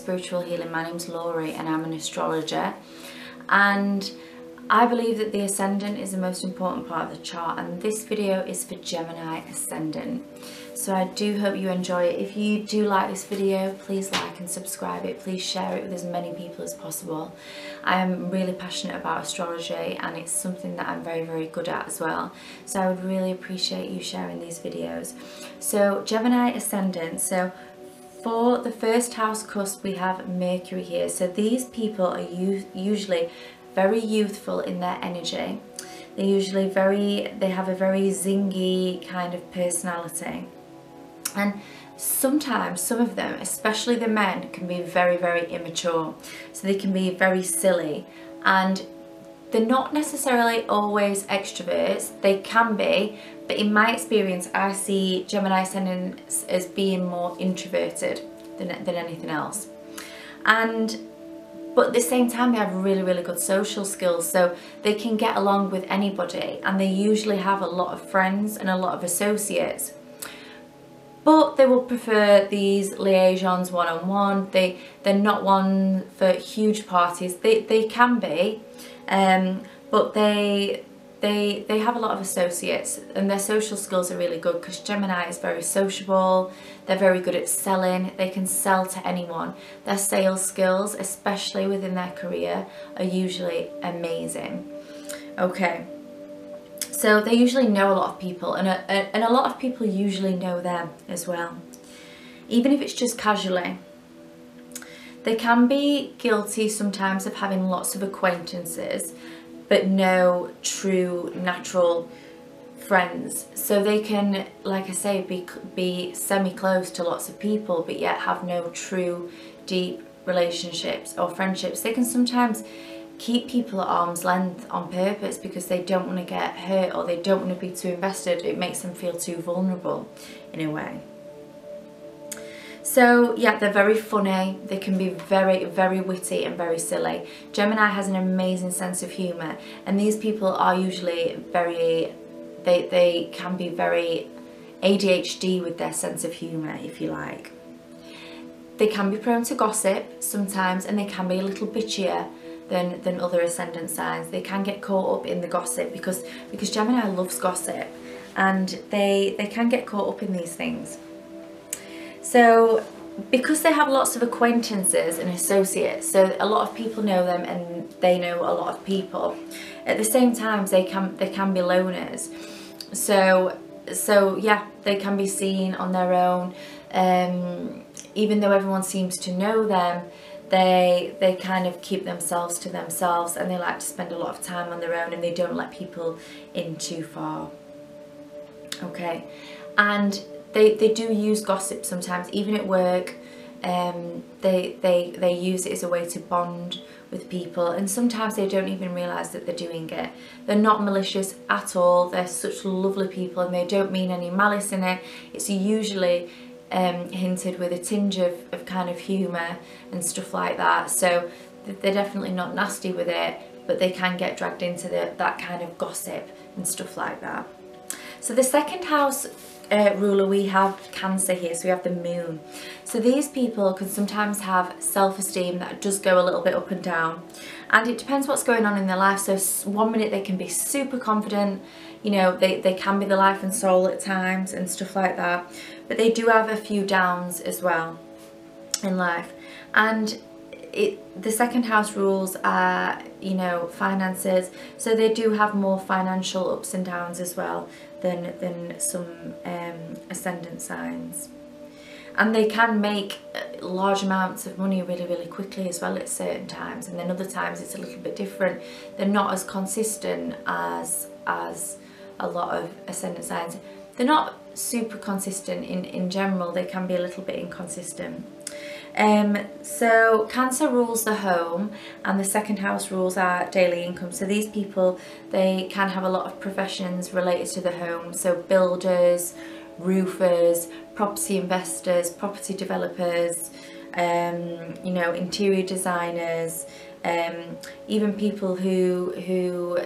Spiritual Healing. My name's Laurie and I'm an astrologer. And I believe that the Ascendant is the most important part of the chart and this video is for Gemini Ascendant. So I do hope you enjoy it. If you do like this video, please like and subscribe it. Please share it with as many people as possible. I am really passionate about astrology and it's something that I'm very, very good at as well. So I would really appreciate you sharing these videos. So Gemini Ascendant. So for the first house cusp, we have Mercury here. So these people are usually very youthful in their energy. They're usually very, they have a very zingy kind of personality. And sometimes some of them, especially the men, can be very, very immature. So they can be very silly and they're not necessarily always extroverts. They can be, but in my experience, I see Gemini ascendants as being more introverted than, than anything else. And but at the same time they have really really good social skills so they can get along with anybody and they usually have a lot of friends and a lot of associates but they will prefer these liaisons one-on-one -on -one. they they're not one for huge parties they they can be um, but they they they have a lot of associates and their social skills are really good because Gemini is very sociable. They're very good at selling. They can sell to anyone. Their sales skills especially within their career are usually amazing. Okay. So they usually know a lot of people and a, a, and a lot of people usually know them as well. Even if it's just casually they can be guilty sometimes of having lots of acquaintances but no true natural friends. So they can, like I say, be, be semi-close to lots of people, but yet have no true deep relationships or friendships. They can sometimes keep people at arm's length on purpose because they don't want to get hurt or they don't want to be too invested. It makes them feel too vulnerable in a way. So yeah, they're very funny. They can be very, very witty and very silly. Gemini has an amazing sense of humour and these people are usually very, they, they can be very ADHD with their sense of humour, if you like. They can be prone to gossip sometimes and they can be a little bitchier than, than other ascendant signs. They can get caught up in the gossip because, because Gemini loves gossip and they, they can get caught up in these things. So because they have lots of acquaintances and associates, so a lot of people know them and they know a lot of people. At the same time, they can they can be loners. So so yeah, they can be seen on their own. Um, even though everyone seems to know them, they they kind of keep themselves to themselves and they like to spend a lot of time on their own and they don't let people in too far. Okay, and they, they do use gossip sometimes, even at work. Um, they, they, they use it as a way to bond with people and sometimes they don't even realise that they're doing it. They're not malicious at all, they're such lovely people and they don't mean any malice in it. It's usually um, hinted with a tinge of, of kind of humour and stuff like that. So they're definitely not nasty with it, but they can get dragged into the, that kind of gossip and stuff like that. So the second house uh, ruler we have Cancer here, so we have the moon. So these people can sometimes have self-esteem that does go a little bit up and down and it depends what's going on in their life. So one minute they can be super confident, you know, they, they can be the life and soul at times and stuff like that, but they do have a few downs as well in life. And it, the second house rules are, you know, finances. So they do have more financial ups and downs as well than, than some um, ascendant signs. And they can make uh, large amounts of money really, really quickly as well at certain times. And then other times it's a little bit different. They're not as consistent as, as a lot of ascendant signs. They're not super consistent in, in general. They can be a little bit inconsistent. Um, so Cancer rules the home and the second house rules our daily income. So these people, they can have a lot of professions related to the home. So builders, roofers, property investors, property developers, um, you know, interior designers, um, even people who, who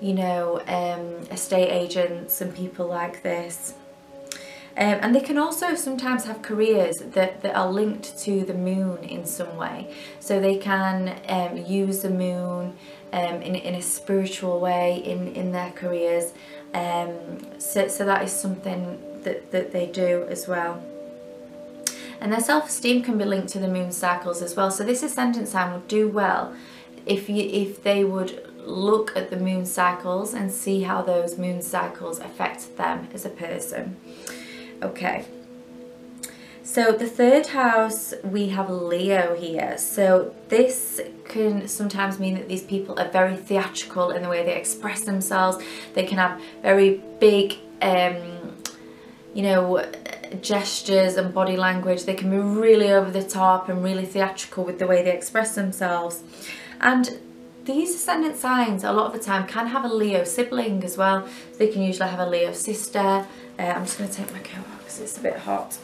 you know, um, estate agents and people like this. Um, and they can also sometimes have careers that, that are linked to the moon in some way. So they can um, use the moon um, in, in a spiritual way in, in their careers. Um, so, so that is something that, that they do as well. And their self-esteem can be linked to the moon cycles as well. So this ascendant sign would do well if you if they would look at the moon cycles and see how those moon cycles affect them as a person. Okay. So the third house, we have Leo here. So this can sometimes mean that these people are very theatrical in the way they express themselves. They can have very big, um, you know, gestures and body language. They can be really over the top and really theatrical with the way they express themselves. And these ascendant signs a lot of the time can have a Leo sibling as well. So they can usually have a Leo sister. Uh, I'm just going to take my coat off because it's a bit hot.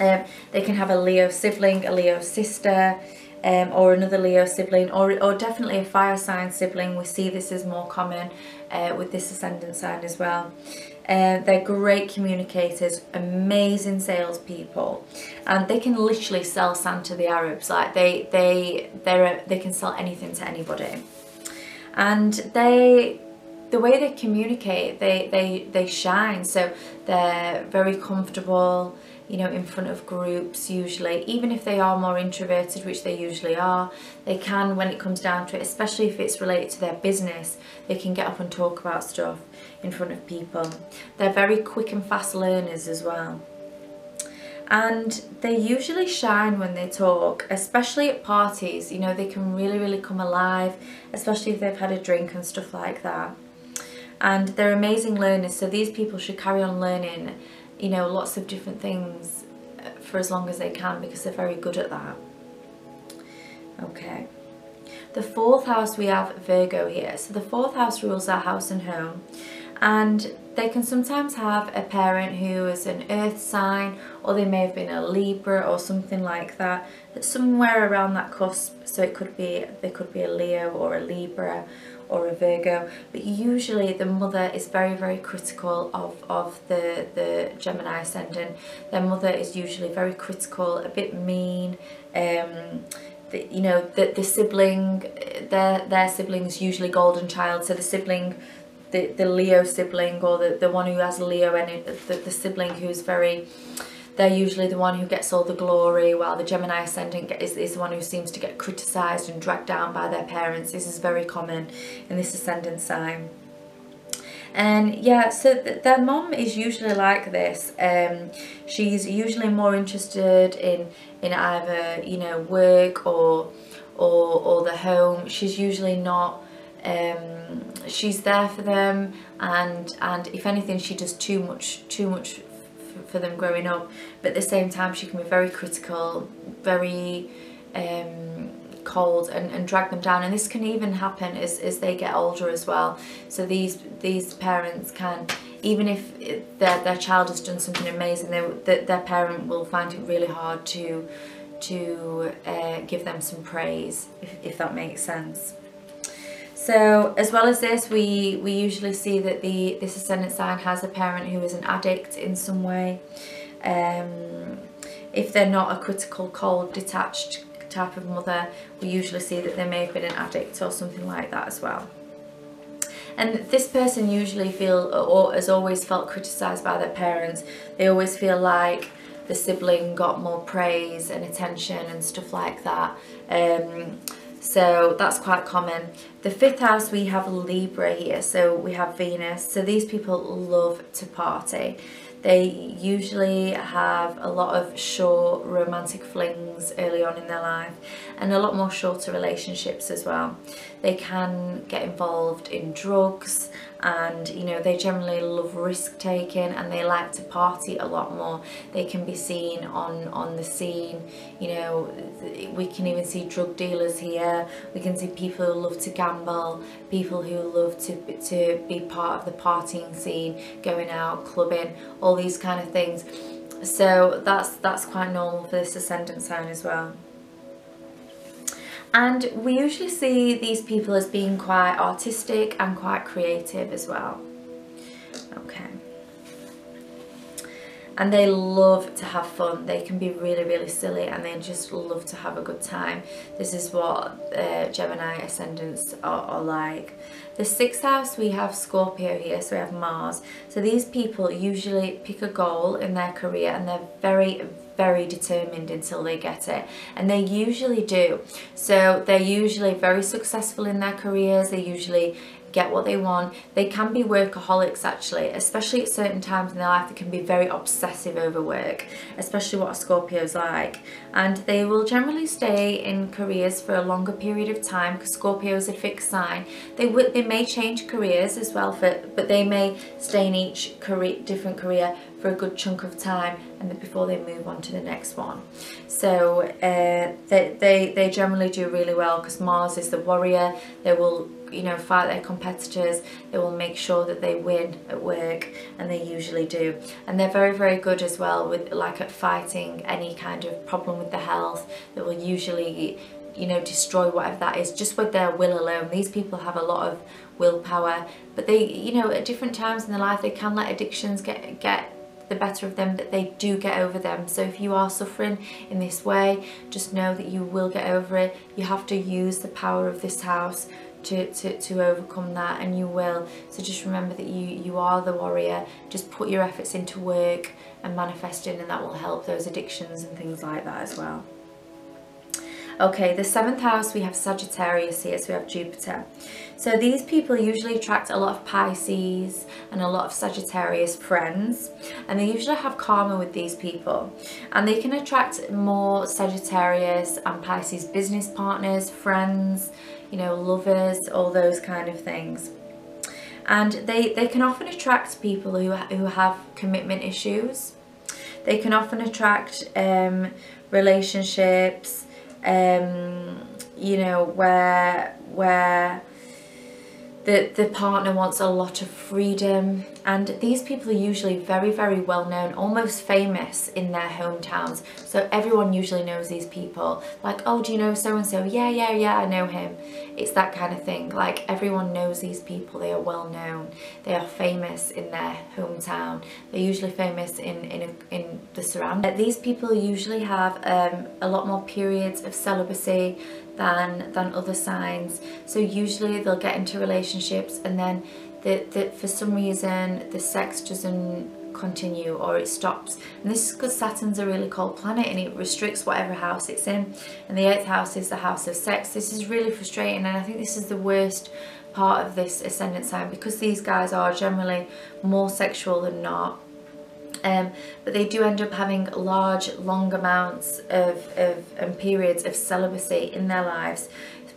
Um, they can have a Leo sibling, a Leo sister, um, or another Leo sibling, or, or definitely a fire sign sibling. We see this is more common uh, with this ascendant sign as well. Uh, they're great communicators, amazing salespeople, and they can literally sell sand to the Arabs. Like they, they, they they can sell anything to anybody, and they the way they communicate, they, they, they shine. So they're very comfortable you know, in front of groups usually, even if they are more introverted, which they usually are, they can, when it comes down to it, especially if it's related to their business, they can get up and talk about stuff in front of people. They're very quick and fast learners as well. And they usually shine when they talk, especially at parties, you know, they can really, really come alive, especially if they've had a drink and stuff like that. And they're amazing learners, so these people should carry on learning you know, lots of different things for as long as they can because they're very good at that. Okay. The fourth house we have Virgo here. So the fourth house rules our house and home and they can sometimes have a parent who is an earth sign or they may have been a Libra or something like that. Somewhere around that cusp. So it could be, they could be a Leo or a Libra or a Virgo, but usually the mother is very, very critical of, of the, the Gemini ascendant. Their mother is usually very critical, a bit mean, um, the, you know, the, the sibling, their, their sibling is usually golden child, so the sibling, the, the Leo sibling or the, the one who has Leo and the, the sibling who's very they're usually the one who gets all the glory while the Gemini ascendant is, is the one who seems to get criticised and dragged down by their parents. This is very common in this ascendant sign. And yeah, so th their mom is usually like this. Um, she's usually more interested in in either you know work or or or the home. She's usually not. Um, she's there for them, and and if anything, she does too much too much for them growing up. But at the same time she can be very critical very um, cold and, and drag them down. And this can even happen as, as they get older as well. So these these parents can even if their, their child has done something amazing they, their parent will find it really hard to to uh, give them some praise if, if that makes sense so as well as this, we, we usually see that the this ascendant sign has a parent who is an addict in some way. Um, if they're not a critical, cold, detached type of mother, we usually see that they may have been an addict or something like that as well. And this person usually feel or has always felt criticised by their parents. They always feel like the sibling got more praise and attention and stuff like that. Um, so that's quite common. The fifth house we have Libra here, so we have Venus. So these people love to party. They usually have a lot of short romantic flings early on in their life and a lot more shorter relationships as well. They can get involved in drugs and you know they generally love risk taking and they like to party a lot more. They can be seen on, on the scene, you know, we can even see drug dealers here, we can see people who love to gamble, people who love to, to be part of the partying scene, going out, clubbing, all these kind of things. So that's that's quite normal for this ascendant sign as well. And we usually see these people as being quite artistic and quite creative as well. Okay. and they love to have fun they can be really really silly and they just love to have a good time this is what uh, Gemini ascendants are, are like the sixth house we have Scorpio here so we have Mars. So these people usually pick a goal in their career and they're very very determined until they get it. And they usually do. So they're usually very successful in their careers. They usually get what they want. They can be workaholics actually, especially at certain times in their life they can be very obsessive over work, especially what a Scorpio's like. And they will generally stay in careers for a longer period of time because Scorpio is a fixed sign. They they may change careers as well, for, but they may stay in each career, different career for a good chunk of time and then before they move on to the next one. So uh, they, they, they generally do really well because Mars is the warrior. They will you know fight their competitors they will make sure that they win at work and they usually do. And they're very very good as well with like at fighting any kind of problem with the health. They will usually you know destroy whatever that is just with their will alone. These people have a lot of willpower but they you know at different times in their life they can let addictions get get the better of them but they do get over them. So if you are suffering in this way just know that you will get over it. You have to use the power of this house to, to, to overcome that and you will. So just remember that you you are the warrior. Just put your efforts into work and manifesting and that will help those addictions and things like that as well. Okay the seventh house we have Sagittarius here so we have Jupiter. So these people usually attract a lot of Pisces and a lot of Sagittarius friends and they usually have karma with these people. And they can attract more Sagittarius and Pisces business partners, friends, you know, lovers, all those kind of things. And they, they can often attract people who, who have commitment issues. They can often attract um, relationships, um, you know, where, where the, the partner wants a lot of freedom and these people are usually very very well known almost famous in their hometowns. So everyone usually knows these people. Like oh do you know so and so yeah yeah yeah I know him. It's that kind of thing. Like everyone knows these people. They are well known they are famous in their hometown. They're usually famous in in, in the surroundings. These people usually have um, a lot more periods of celibacy than than other signs. So usually they'll get into relationships and then that, that for some reason the sex doesn't continue or it stops. And this is because Saturn's a really cold planet and it restricts whatever house it's in. And the eighth house is the house of sex. This is really frustrating and I think this is the worst part of this ascendant sign because these guys are generally more sexual than not um, but they do end up having large long amounts of, of and periods of celibacy in their lives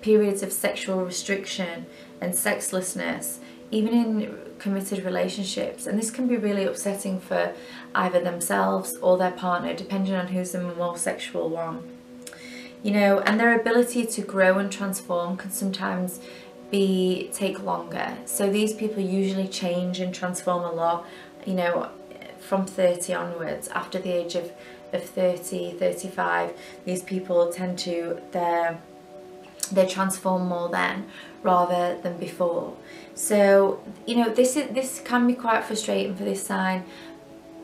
periods of sexual restriction and sexlessness even in committed relationships. And this can be really upsetting for either themselves or their partner depending on who's the more sexual one. You know and their ability to grow and transform can sometimes be take longer. So these people usually change and transform a lot you know from 30 onwards after the age of, of 30 35 these people tend to they're they transform more then rather than before so, you know, this is this can be quite frustrating for this sign,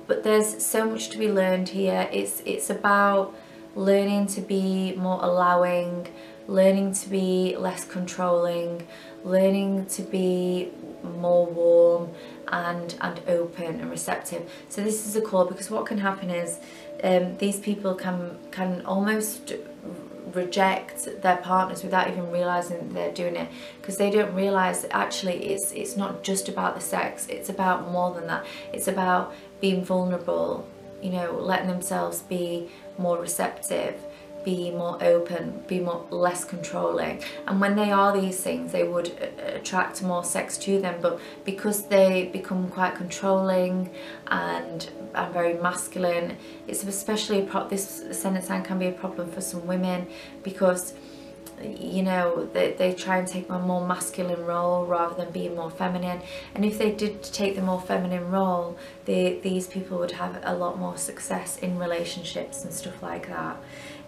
but there's so much to be learned here. It's it's about learning to be more allowing, learning to be less controlling, learning to be more warm and and open and receptive. So this is a call because what can happen is um, these people can can almost reject their partners without even realizing they're doing it because they don't realize that actually it's it's not just about the sex it's about more than that it's about being vulnerable you know letting themselves be more receptive be more open, be more less controlling. And when they are these things, they would uh, attract more sex to them. But because they become quite controlling and and very masculine, it's especially this ascendant sign can be a problem for some women because you know they, they try and take a more masculine role rather than being more feminine and if they did take the more feminine role they, these people would have a lot more success in relationships and stuff like that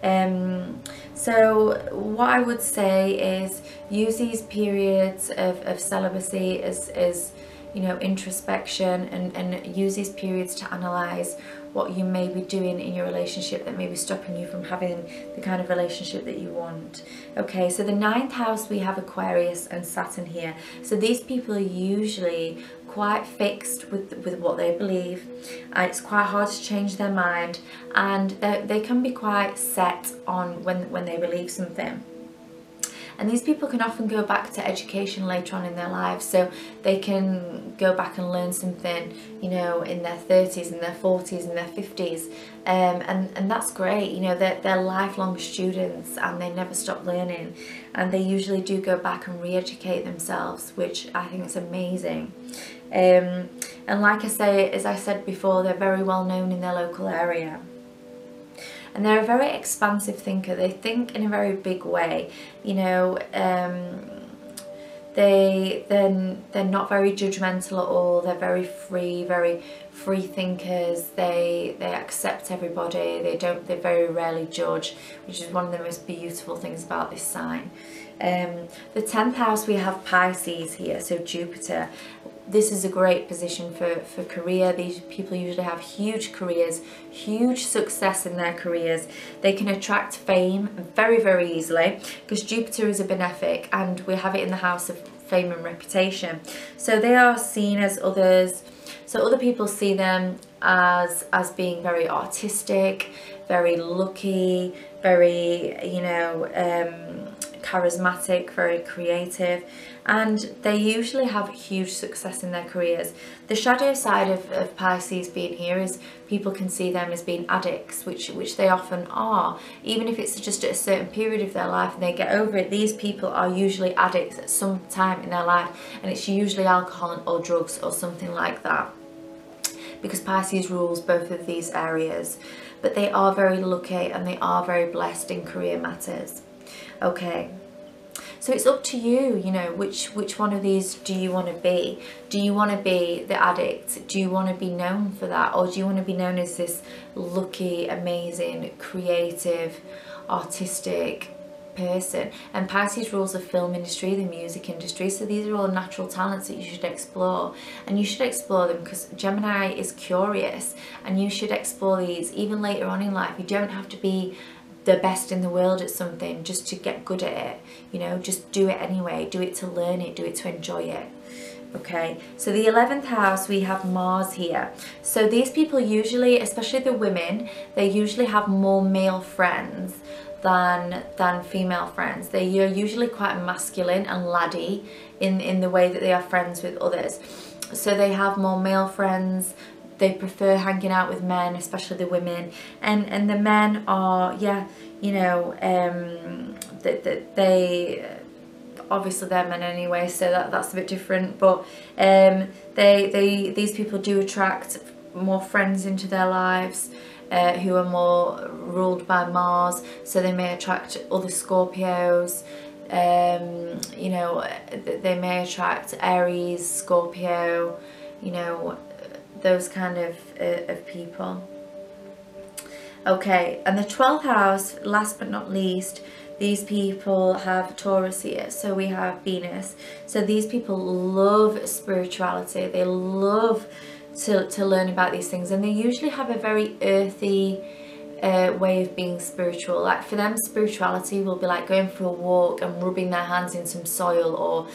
um, so what I would say is use these periods of, of celibacy as, as you know, introspection and, and use these periods to analyze what you may be doing in your relationship that may be stopping you from having the kind of relationship that you want. Okay, so the ninth house we have Aquarius and Saturn here. So these people are usually quite fixed with, with what they believe and it's quite hard to change their mind and they can be quite set on when, when they believe something. And these people can often go back to education later on in their lives. So they can go back and learn something, you know, in their 30s, in their 40s, in their 50s. Um, and, and that's great. You know, they're, they're lifelong students and they never stop learning. And they usually do go back and re-educate themselves, which I think is amazing. Um, and like I say, as I said before, they're very well known in their local area and they're a very expansive thinker. They think in a very big way, you know. Um, they then they're, not very judgmental at all. They're very free, very free thinkers. They they accept everybody. They don't. They very rarely judge, which is one of the most beautiful things about this sign. Um, the 10th house we have Pisces here, so Jupiter, this is a great position for, for career. These people usually have huge careers, huge success in their careers. They can attract fame very, very easily because Jupiter is a benefic and we have it in the house of fame and reputation. So they are seen as others. So other people see them as, as being very artistic, very lucky, very, you know, um, charismatic, very creative and they usually have huge success in their careers. The shadow side of, of Pisces being here is people can see them as being addicts, which, which they often are. Even if it's just at a certain period of their life and they get over it, these people are usually addicts at some time in their life and it's usually alcohol or drugs or something like that. Because Pisces rules both of these areas. But they are very lucky and they are very blessed in career matters. Okay so it's up to you, you know, which, which one of these do you want to be? Do you want to be the addict? Do you want to be known for that? Or do you want to be known as this lucky, amazing, creative, artistic, person and Pisces rules the film industry the music industry so these are all natural talents that you should explore and you should explore them because Gemini is curious and you should explore these even later on in life you don't have to be the best in the world at something just to get good at it you know just do it anyway do it to learn it do it to enjoy it. Okay so the 11th house we have Mars here. So these people usually especially the women they usually have more male friends than than female friends. They are usually quite masculine and laddie in in the way that they are friends with others. So they have more male friends they prefer hanging out with men, especially the women, and and the men are yeah, you know, um, that that they obviously they're men anyway, so that that's a bit different. But um, they they these people do attract more friends into their lives. Uh, who are more ruled by Mars, so they may attract other Scorpios. Um, you know, they may attract Aries, Scorpio, you know, those kind of, uh, of people. Okay, and the 12th house, last but not least, these people have Taurus here. So we have Venus. So these people love spirituality. They love to, to learn about these things. And they usually have a very earthy uh, way of being spiritual. Like for them, spirituality will be like going for a walk and rubbing their hands in some soil or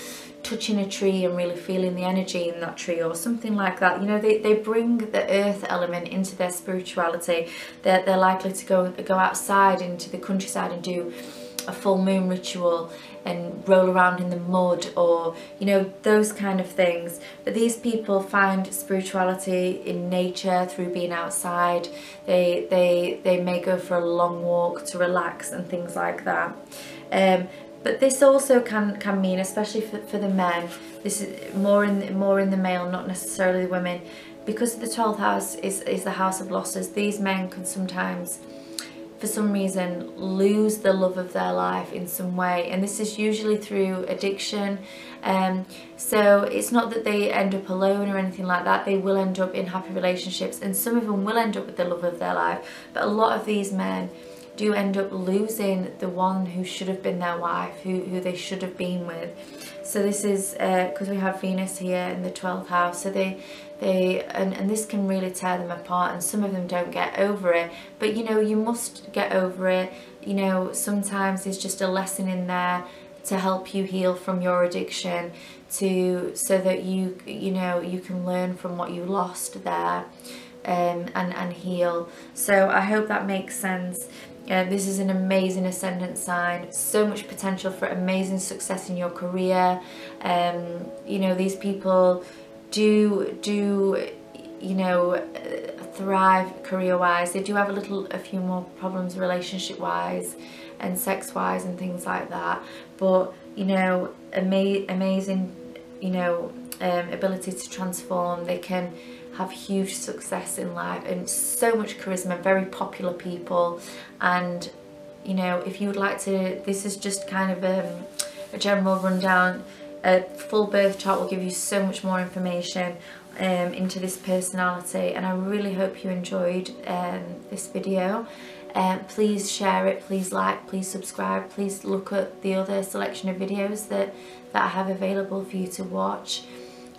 touching a tree and really feeling the energy in that tree or something like that. You know, they, they bring the earth element into their spirituality. They're, they're likely to go, go outside into the countryside and do a full moon ritual and roll around in the mud or you know those kind of things. But these people find spirituality in nature through being outside. They they they may go for a long walk to relax and things like that. Um, but this also can can mean especially for, for the men this is more in more in the male not necessarily the women. Because the 12th house is is the house of losses these men can sometimes for some reason lose the love of their life in some way. And this is usually through addiction. Um, so it's not that they end up alone or anything like that. They will end up in happy relationships and some of them will end up with the love of their life. But a lot of these men do end up losing the one who should have been their wife, who, who they should have been with. so this is because uh, we have Venus here in the 12th house so they they and, and this can really tear them apart and some of them don't get over it. But you know you must get over it. You know sometimes there's just a lesson in there to help you heal from your addiction to so that you you know you can learn from what you lost there um, and and heal. So I hope that makes sense uh, this is an amazing ascendant sign, so much potential for amazing success in your career. Um, you know, these people do, do, you know, thrive career-wise. They do have a little, a few more problems relationship-wise and sex-wise and things like that. But, you know, ama amazing, you know, um, ability to transform. They can have huge success in life and so much charisma, very popular people. And, you know, if you would like to, this is just kind of um, a general rundown. A full birth chart will give you so much more information um, into this personality and I really hope you enjoyed um, this video. Um, please share it, please like, please subscribe, please look at the other selection of videos that, that I have available for you to watch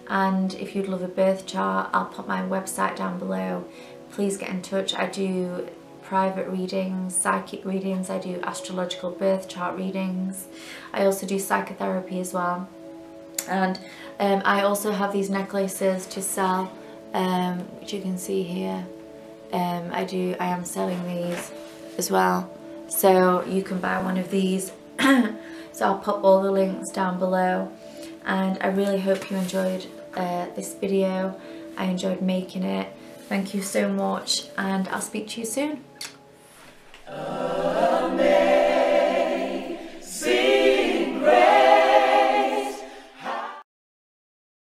and if you'd love a birth chart I'll put my website down below. Please get in touch. I do private readings psychic readings. I do astrological birth chart readings. I also do psychotherapy as well. And um, I also have these necklaces to sell um, which you can see here. Um, I do I am selling these as well. So you can buy one of these. So I'll put all the links down below. And I really hope you enjoyed uh, this video. I enjoyed making it. Thank you so much and I'll speak to you soon.